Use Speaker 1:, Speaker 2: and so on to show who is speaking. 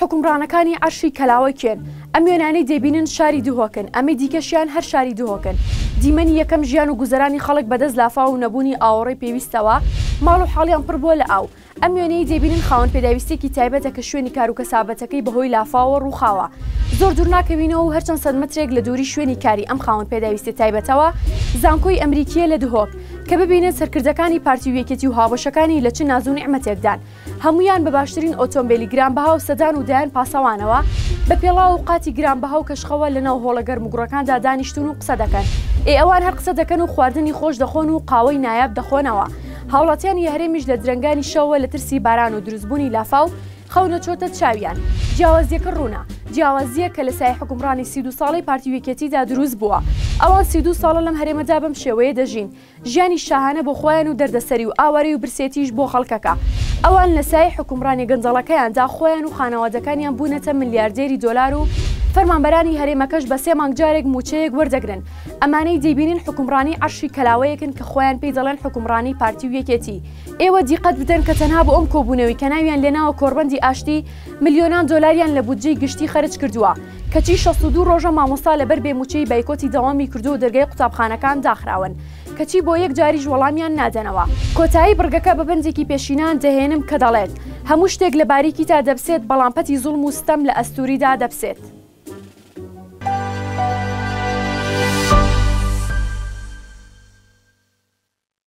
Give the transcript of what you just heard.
Speaker 1: حوکمڕانەکانی عەرشی کەلاوە کێن؟ ئەم وێنانەی دەیبینن شاری دهۆکن، ئەمەی دیکەشیان هەر شاری دهۆکن. دیمەنی یەکەم ژیان و گوزەرانی خەڵک بەدەست لافاو و نەبوونی ئاوەڕۆی پێویستەوە، ماڵ و حاڵیان پڕ بووە لە ئاو. ئەم وێنەیەی دەیبینن خاوەن پێداویستییەکی تایبەتە کە شوێنی کار و کەسابەتەکەی بەهۆی لافاوەوە ڕووخاوە. زۆر دوور ناکەوینەوە و هەر چەند سەد مەترێک لە دووری شوێنی کاری ئەم خاوەن پێداویستییە تایبەتەوە زانکۆی ئەمریکییە لە دهۆک. کە ببینن سەرکردەکانی پارتی و یەکێتی و هاوبەشەکانی لە چ ناز و نیعمەتێکدان. هەموویان بە باشترین ئۆتۆمبێلی گرانبەها و سەدان و دەیان پاسەوانەوە بە پێڵاو و قاتی گرانبەها و کەشخەوە لەناو هۆڵە گەرم و گوڕەکاندا دانیشتون و قسە دەکەن ئێ ئەوان هەر قسە دەکەن و خواردنی خۆش دەخۆن و قاوەی نایاب دەخۆنەوە هاوڵاتیانی هەرێمیش لە درەنگانی شەوەوە لە ترسی باران و دروستبوونی لافاو خەونە چۆتە چاویان جیاوازیەکە ڕوونە جیاوازیە کە لە سای حکومڕانی سی دوو ساڵەی پارتی ویەکێتیدا دروست بووە ئەوان سی دوو ساڵە لەم هەرێمەدا بەم شێوەیە دەژین. ژیانی شاهانە بۆ خۆیان و دەردەسەری و ئاوارەی و برسێتیش بۆ خەڵکەکە. ئەوان لە سایەی حوکمڕانی گەندەڵەکەیاندا خۆیان و خانەوادەکانیان بوونەتە ملیاردێری دۆلار و فەرمانبەرانی هەرێمەکەش بە سێ مانگ جارێک مووچەیەک وەردەگرن. ئەمانەی دەیبینن حوکمڕانی عەرشی کەلاوەیەکن کە خۆیان پێی دەڵێن حوکمڕانی پارتی و یەکێتی. ئێوە دیقەت بدەن کە تەنها بۆ ئەم کۆبوونەوی کە ناویان لێناوە کۆڕبەندی ئاشتی، ملیۆنان دۆلاریان لە بودجەی گشتی خەرج کردووە. کەچی شەست و دوو ڕۆژە مامۆستا لەبەر بێ موچەی بایکۆتی دەوامی کردووە و دەرگای قوتابخانەکان داخراون کەچی بۆ یەک جاریش وەڵامیان نادەنەوە. کۆتایی بڕگەکە بە بەندێکی پێشینان دەهێنم کە دەڵێت، هەموو شتێک لە باریکیدا دەبسێت بەڵام پەتی زوڵم و ستەم لە ئەستووریدا دەبسێت.